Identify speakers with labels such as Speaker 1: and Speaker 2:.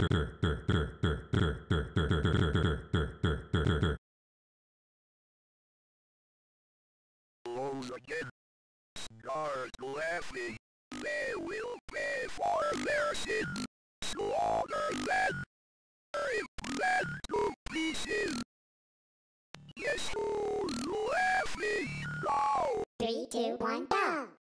Speaker 1: again. Guards laughing. They will pay for their sins. Slaughter them. Rip them to pieces.
Speaker 2: Yes, laughing now. Three, two, one, go!